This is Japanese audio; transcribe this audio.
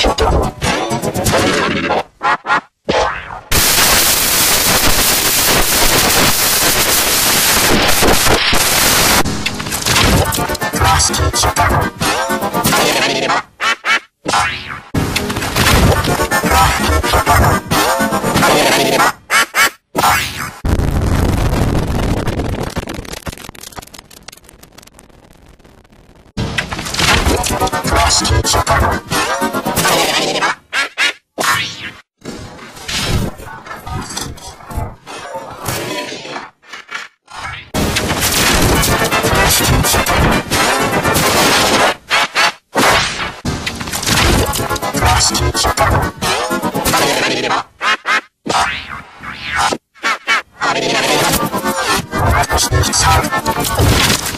Shut up. Chicago. It's hard.